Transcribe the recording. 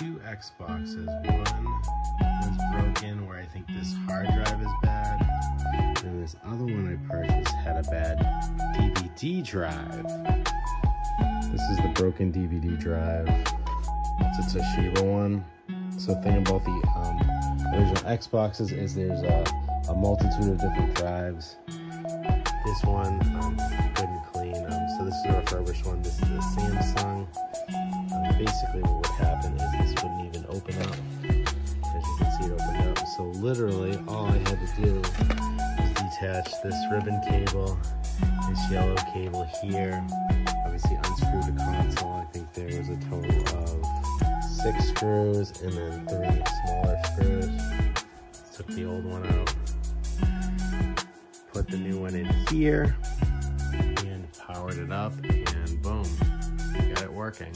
two Xboxes. One was broken where I think this hard drive is bad. And this other one I purchased had a bad DVD drive. This is the broken DVD drive. It's a Toshiba one. So the thing about the um, original Xboxes is there's a, a multitude of different drives. This one, um, good and clean. Um, so this is a refurbished one. This is a Samsung. Basically what would happen is this wouldn't even open up. As you can see it opened up. So literally all I had to do was detach this ribbon cable, this yellow cable here. Obviously unscrew the console. I think there was a total of six screws and then three smaller screws. Took the old one out. Put the new one in here and powered it up and boom, got it working.